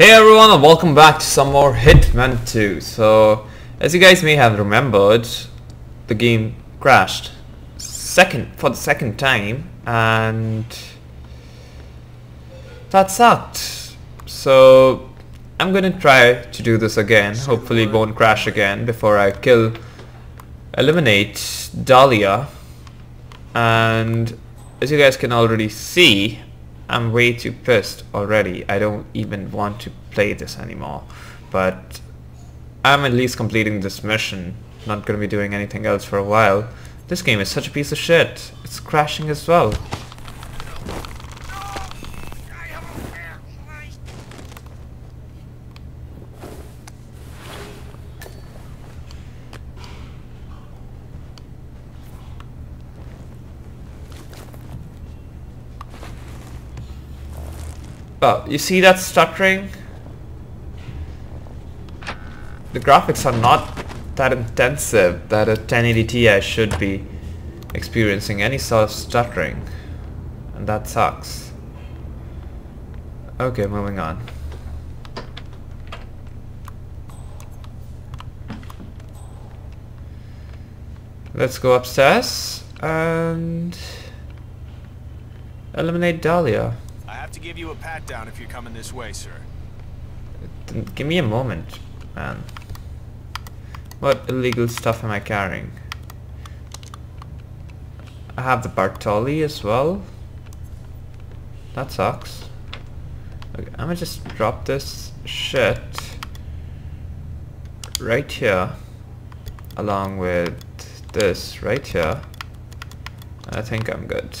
Hey everyone and welcome back to some more Hitman 2. So, as you guys may have remembered, the game crashed second for the second time and that sucked. So, I'm gonna try to do this again. Hopefully it won't crash again before I kill, eliminate Dahlia. And as you guys can already see, I'm way too pissed already. I don't even want to play this anymore. But I'm at least completing this mission. Not gonna be doing anything else for a while. This game is such a piece of shit. It's crashing as well. Oh, you see that stuttering? The graphics are not that intensive that a 1080 Ti should be experiencing any sort of stuttering. And that sucks. Okay, moving on. Let's go upstairs and eliminate Dahlia. Have to give you a pat down if you're coming this way, sir. Give me a moment, man. What illegal stuff am I carrying? I have the Bartoli as well. That sucks. Okay, I'm gonna just drop this shit right here along with this right here. I think I'm good.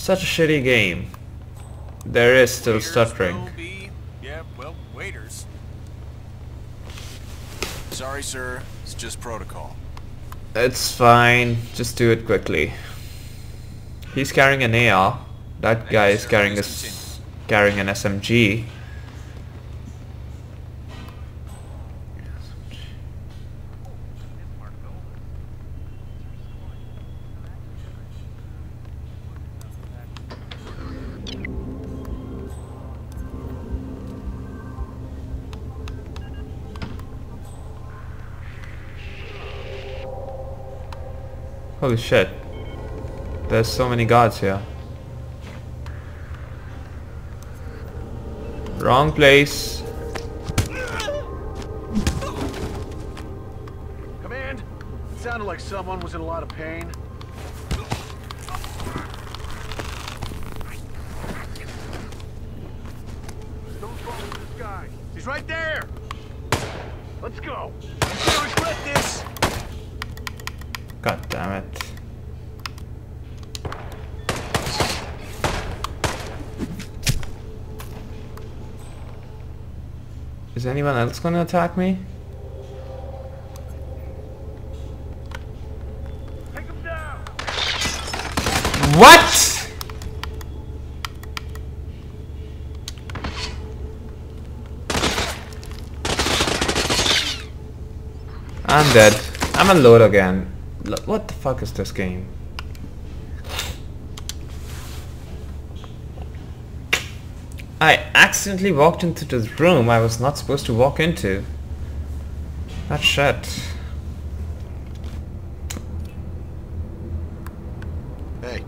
Such a shitty game. There is still Waiters stuttering. Yeah, well, waiters. Sorry, sir. It's just protocol. It's fine. Just do it quickly. He's carrying an AR. That guy is carrying a s- carrying an SMG. Holy shit. There's so many guards here. Wrong place. Command, it sounded like someone was in a lot of pain. Don't follow this guy. He's right there. Let's go. You're gonna regret this. God damn it. Is anyone else gonna attack me? What? I'm dead. I'm a load again. What the fuck is this game? I accidentally walked into this room I was not supposed to walk into. That shit. Hey,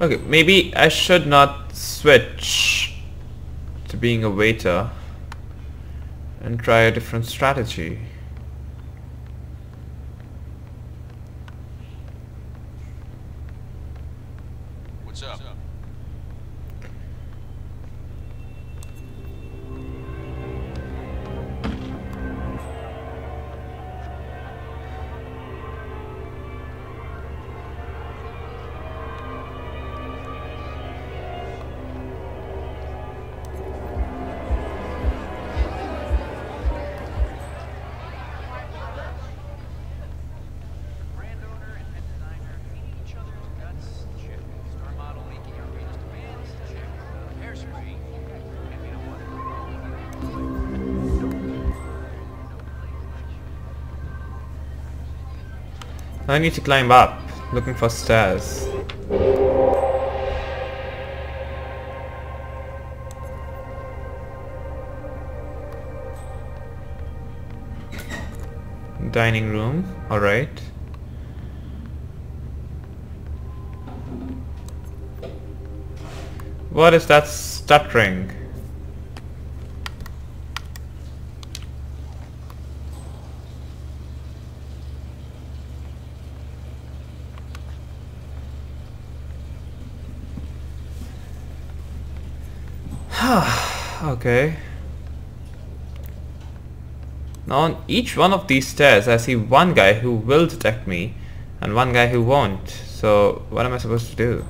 Okay, maybe I should not switch to being a waiter and try a different strategy. I need to climb up, looking for stairs. Dining room, alright. What is that stuttering? Okay. Now on each one of these stairs I see one guy who will detect me and one guy who won't. So what am I supposed to do?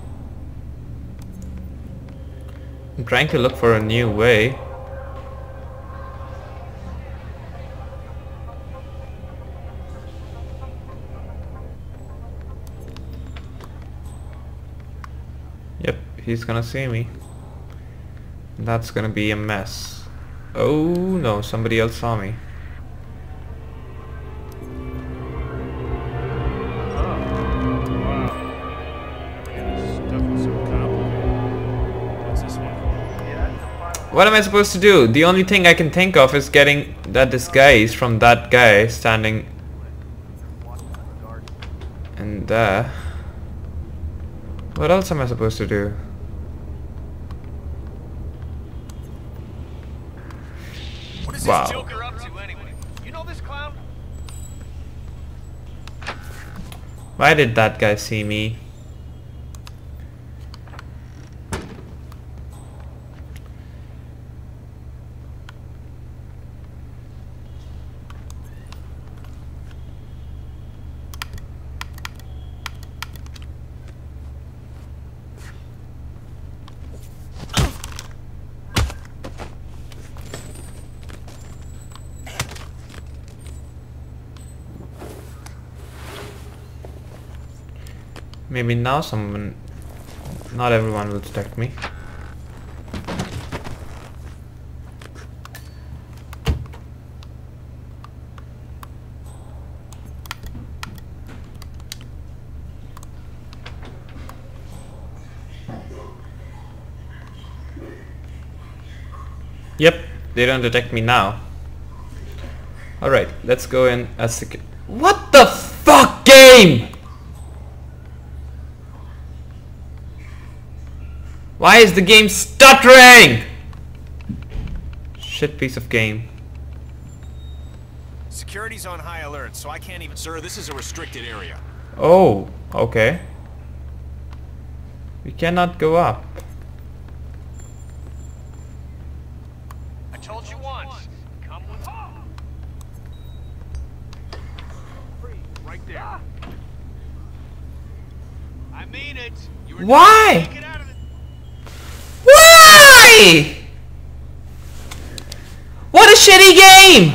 I'm trying to look for a new way. Yep, he's gonna see me. That's gonna be a mess. Oh no, somebody else saw me. What am I supposed to do? The only thing I can think of is getting that disguise from that guy standing in there. What else am I supposed to do? Wow. this Joker up to anyway? You know this clown? Why did that guy see me? Maybe now someone... Not everyone will detect me. Yep, they don't detect me now. Alright, let's go in as secu- What the fuck game? Why is the game stuttering? Shit piece of game. Security's on high alert, so I can't even... Sir, this is a restricted area. Oh, okay. We cannot go up. I told you once. Come with me. Right there. I mean it. You were Why? Why? What a shitty game!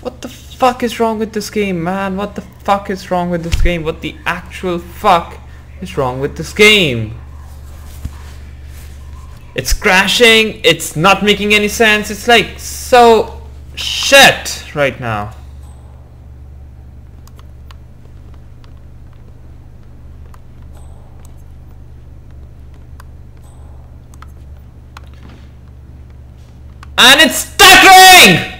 What the fuck is wrong with this game, man? What the fuck is wrong with this game? What the actual fuck is wrong with this game? It's crashing, it's not making any sense, it's like so shit right now. And it's stuttering!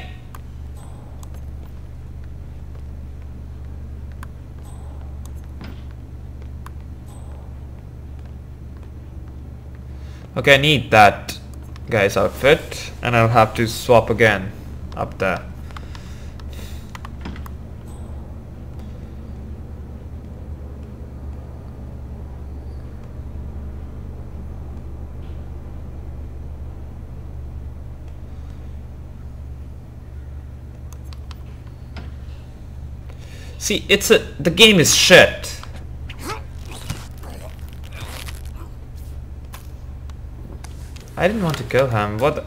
Okay, I need that guy's outfit and I'll have to swap again up there. See, it's a the game is shit. I didn't want to kill him. What?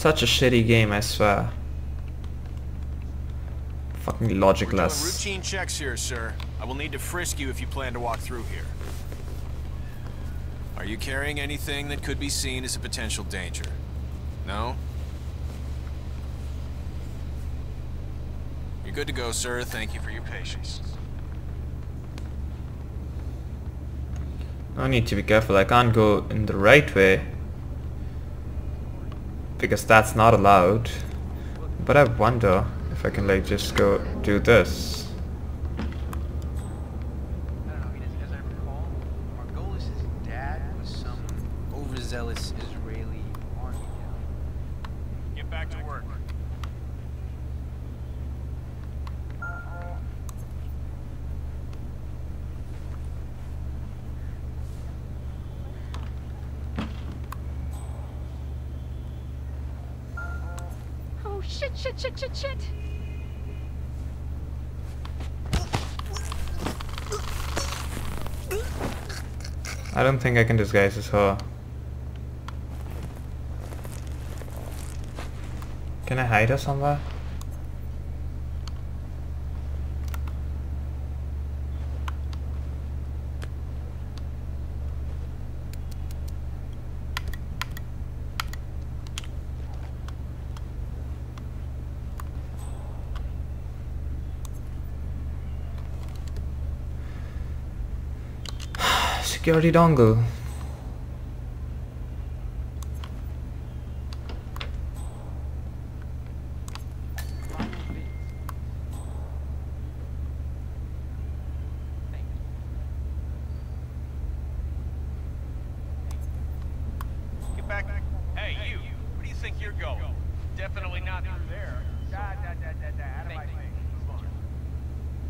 Such a shitty game, I swear. Fucking logicless. routine checks here, sir. I will need to frisk you if you plan to walk through here. Are you carrying anything that could be seen as a potential danger? No? You're good to go, sir. Thank you for your patience. I need to be careful, I can't go in the right way. Because that's not allowed. But I wonder if I can like just go do this. I don't know, as, as I recall, Margolis' dad was some overzealous Israeli army guy. Get back to work. Oh shit, shit, shit, shit, shit. I disguise as her. Can I hide her somewhere? Security dongle. Get back. Hey, you. Where do you think you're going? Definitely not through there. Da, da, da, da, da, out of my way. Move on.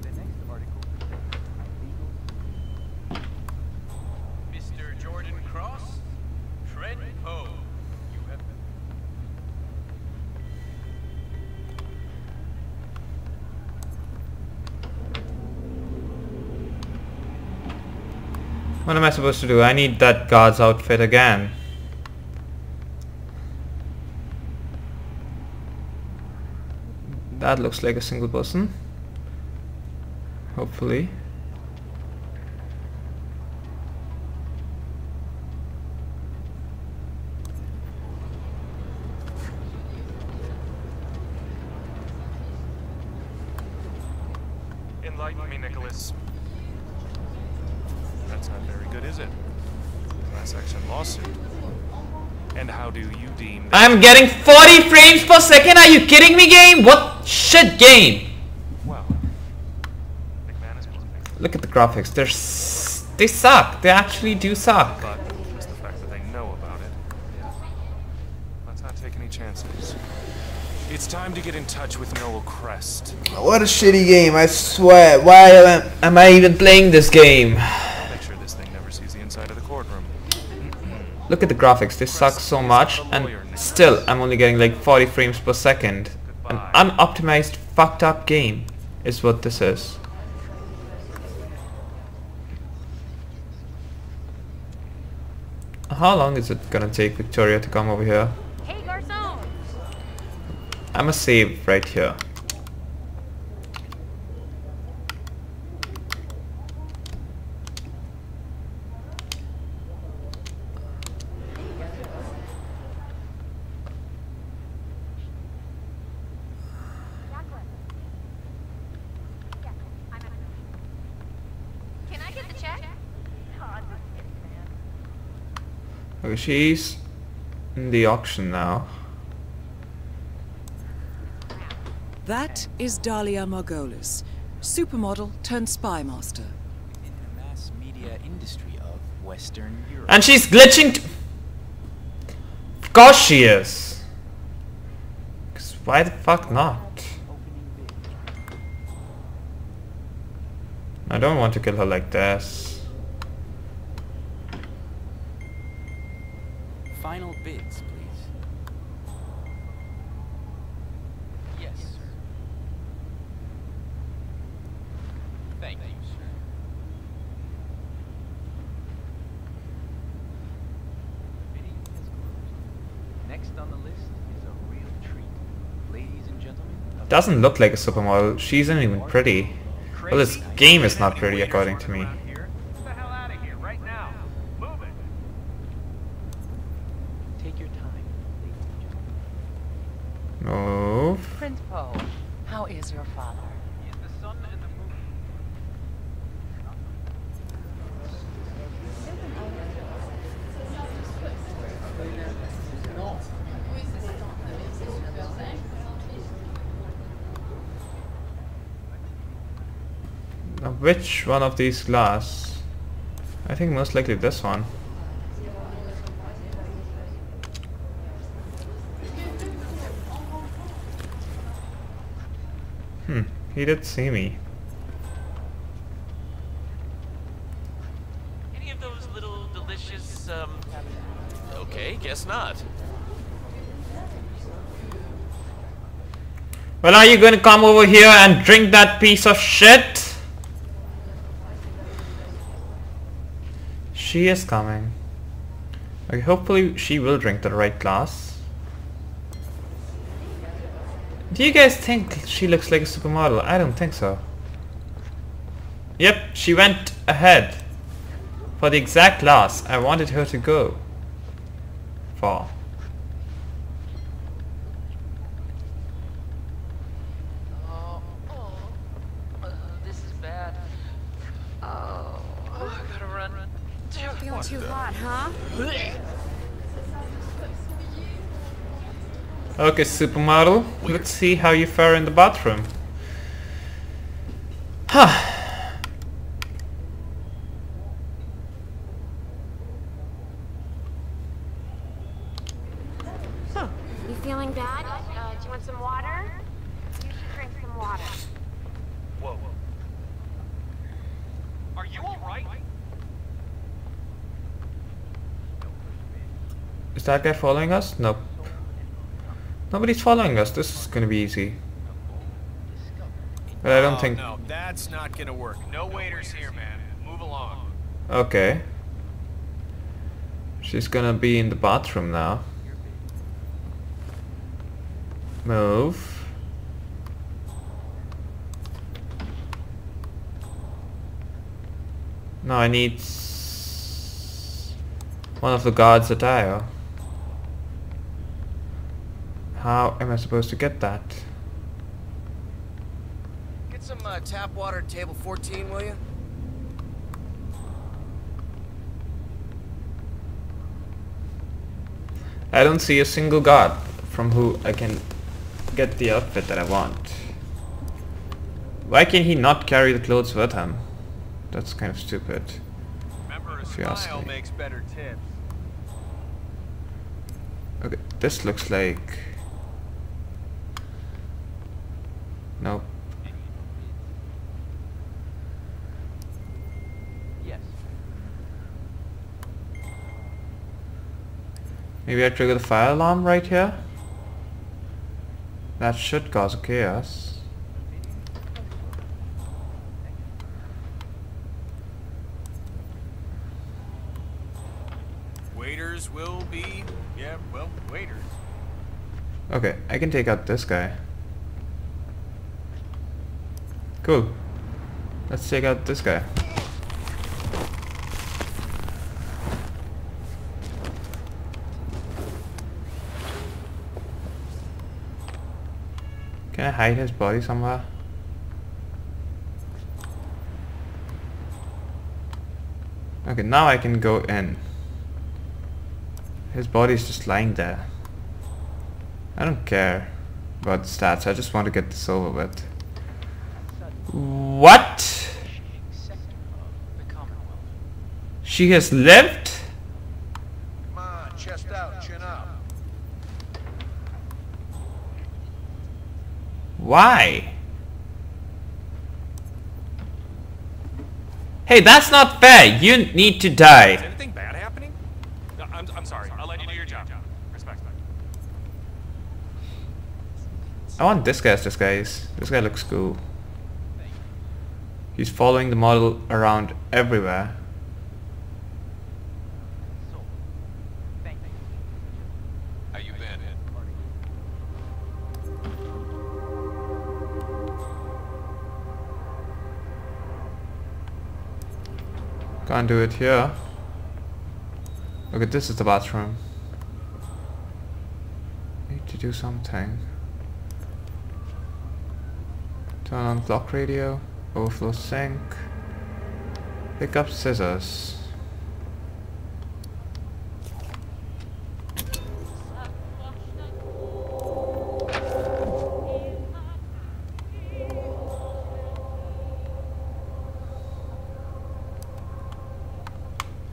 The next article. Mr. Jordan Cross? Trent Poe. You have What am I supposed to do? I need that guard's outfit again. That looks like a single person. Hopefully. Enlighten me, Nicholas. That's not very good, is it? Class action lawsuit. And how do you deem? I'm getting 40 frames per second. Are you kidding me, game? What shit game? Well, McMahon is bluffing, Look at the graphics. They're s- they suck. They actually do suck. but just the fact that they know about it. Let's not take any chances. It's time to get in touch with Noel Crest. What a shitty game. I swear. Why am I, am I even playing this game? Make sure this thing never sees the inside of the courtroom. Look at the graphics. They suck so much, and still I'm only getting like 40 frames per second. An unoptimized, fucked up game is what this is. How long is it gonna take Victoria to come over here? Hey, garçon. I'ma save right here. Jacqueline. Yeah, I'm at Can I get the check? Okay, she's in the auction now. That is Dahlia Margolis, supermodel turned spy master. in the mass media industry of Western Europe. And she's glitching t- Of course she is. 'Cause why the fuck not? I don't want to kill her like this. Final bids, please. Yes, sir. Thank you, sir. Bidding has closed. Next on the list is a real treat. Ladies and gentlemen, Doesn't look like a supermodel. She isn't even pretty. Well, this game is not pretty according to me. Around here. Get the hell out of here right now. Move it. take your time, ladies and gentlemen. Move. Prince Poe, how is your father? He is the sun and the moon. Now, which one of these glass? I think most likely this one. Hmm, he did see me. Any of those little delicious, um... Okay, guess not. Well, are you going to come over here and drink that piece of shit? She is coming. Okay, hopefully she will drink the right glass. Do you guys think she looks like a supermodel? I don't think so. Yep, she went ahead for the exact glass I wanted her to go for. Oh, oh, uh, this is bad. Oh, I gotta run. Feeling too hot, huh? Okay, supermodel. Let's see how you fare in the bathroom. Huh. You feeling bad? Uh, do you want some water? You should drink some water. Whoa. Are you alright? Is that guy following us? Nope. Nobody's following us. This is gonna be easy. But I don't Oh, think... No, that's not gonna work. No waiters here, man. Move along. Okay. She's gonna be in the bathroom now. Move. No, I need one of the guards attire. How am I supposed to get that? Get some uh, tap water at table 14, will you? I don't see a single god from who I can get the outfit that I want. Why can he not carry the clothes with him? That's kind of stupid. Remember, If you ask me. makes better tips. Okay, this looks like... Nope. Yes. Maybe I trigger the fire alarm right here? That should cause chaos. Waiters will be, yeah, well, waiters. Okay, I can take out this guy. Cool. Let's take out this guy. Can I hide his body somewhere? Okay, now I can go in. His body's just lying there. I don't care about stats, I just want to get this over with. What? She has lived? Come on, chest out, chin up. Why? Hey, that's not fair! You need to die. Is anything bad happening? No, I'm, I'm sorry. I'll let you do your job. Respect. I want this guy as disguise. This guy looks cool. He's following the model around everywhere. Can't do it here. Okay, this is the bathroom. Need to do something. Turn on clock radio. Overflow sink. Pick up scissors.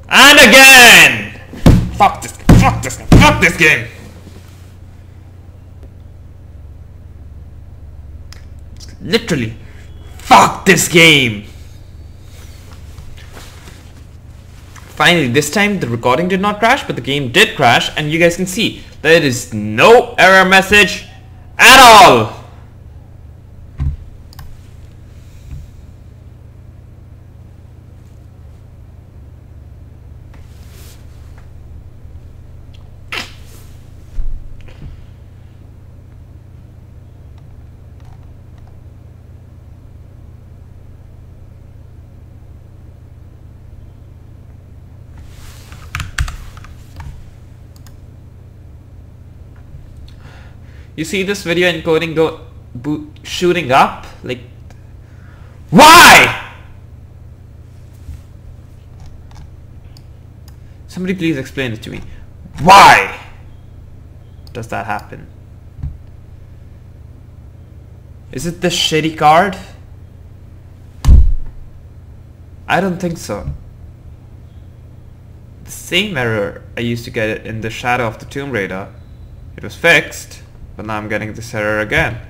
And again! Fuck this, game. fuck this, game. fuck this game! Literally, fuck this game! Finally, this time the recording did not crash, but the game did crash, and you guys can see that there is no error message at all! You see this video encoding go shooting up? Like, why? Somebody please explain it to me. Why does that happen? Is it the shitty card? I don't think so. The same error I used to get in the Shadow of the Tomb Raider. It was fixed, but now I'm getting this error again.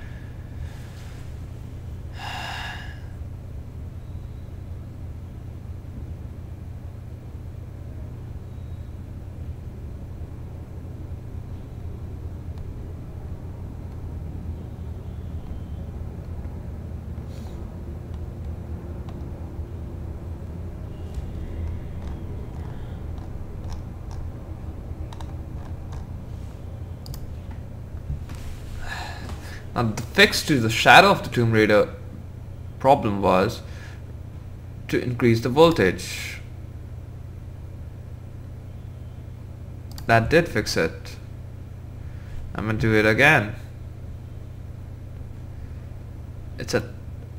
Now the fix to the Shadow of the Tomb Raider problem was to increase the voltage. That did fix it. I'm gonna do it again. It's at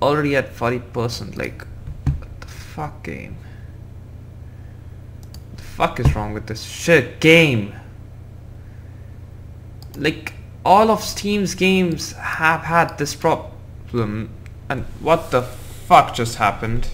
already at 40% like what the fuck game? What the fuck is wrong with this shit game? Like all of Steam's games have had this problem and what the fuck just happened?